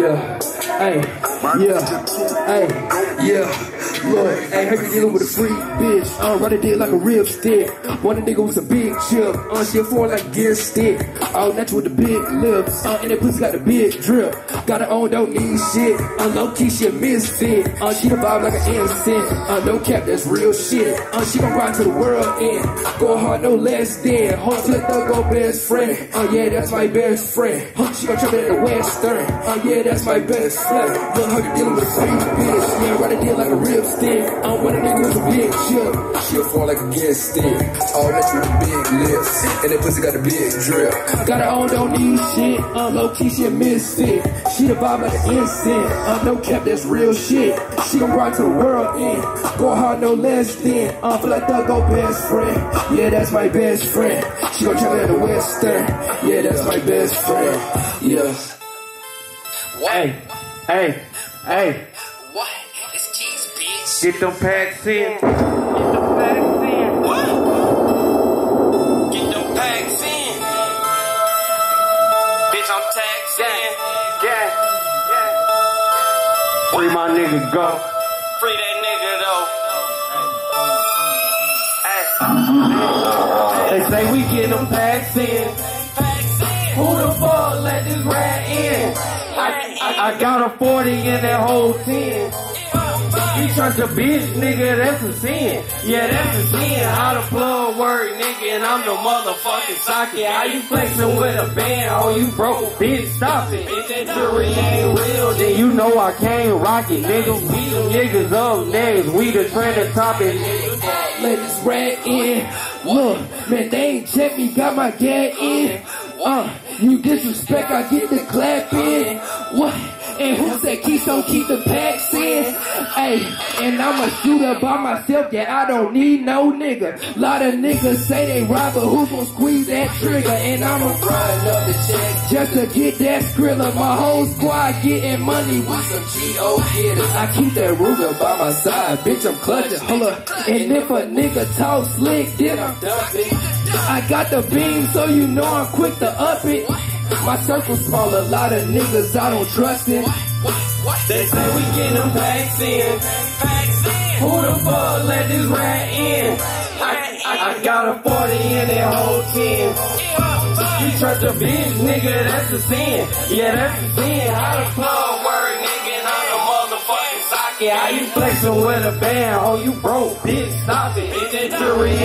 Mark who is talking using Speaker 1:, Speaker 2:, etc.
Speaker 1: Yeah, hey, yeah, hey, yeah. Look, hey, heard you dealing with a freak bitch. Uh, run it like a rib stick. One of nigga with a big chip. Uh, she a four like a gear stick. All natural with the big lips. Uh, and that pussy got the big drip. Got her own, don't need shit. Uh, low key, she a misfit. Uh, she a vibe like an instant. Uh, no cap, that's real shit. Uh, she gon' ride to the world end. Go hard, no less than. Hold to the go best friend. Uh, yeah, that's my best friend. Uh, she gon' trap it at the western. Uh, yeah, that's my best friend. Look how you dealing with a freak bitch. Yeah, ride a deal like a rib stick. I'm one of niggas with a big chip. She'll fall like a gas stick. All that with the big lips. And that pussy got a big drip. Got her own, don't need shit. Uh, low key, she a mystic. She the vibe like an instant. Uh, no cap, that's real shit. She gon' ride to the world end. Go hard, no less than. Uh, feel like Thug, go best friend. Yeah, that's my best friend. She gon' travel at the western. Yeah, that's my best friend. Yeah.
Speaker 2: Hey, hey, hey.
Speaker 3: What? It's cheese, bitch.
Speaker 2: Get them packs in. Get them packs in.
Speaker 3: What? Get them packs in. Bitch, I'm taxed in.
Speaker 2: Yeah, yeah. Free my nigga go.
Speaker 3: Free that nigga though.
Speaker 2: Hey. They say we get them packs in.
Speaker 3: Packs in.
Speaker 2: Who the fuck let this rat in? I, I, I got a 40 in that whole 10. You trust a bitch, nigga, that's a sin. Yeah, that's a sin. How the plug work, nigga, and I'm the motherfucking socket. How you flexing with a band? Oh, you broke, bitch, stop it. If that jury ain't real, then you know I can't rock it, nigga. We the niggas up next. We the trend trending topic.
Speaker 1: let this rat in. Look, man, they ain't check me, got my gat in. Uh, you disrespect, I get the clap in. What? And who said Keystone keep the packs in? Hey, and I'm a shooter by myself, yeah, I don't need no nigga. Lot of niggas say they rob, but who gon' squeeze that trigger? And I'ma run up the check just to get that skrilla. My whole squad getting money with some G.O. getters. I keep that Ruger by my side, bitch, I'm clutching. Hold up. And if a nigga talk slick, then I'm dumping. I got the beam, so you know I'm quick to up it. My circle small, a lot of niggas I don't trust it.
Speaker 2: They say we get them packs in. Who the fuck let this rat in? I, I, got a 40 in that whole 10. You trust a bitch, nigga, that's a sin. Yeah, that's a sin. How the plug work, nigga, I'm the motherfucking socket. How you flexing with a band? Oh, you broke, bitch, stop it. Jury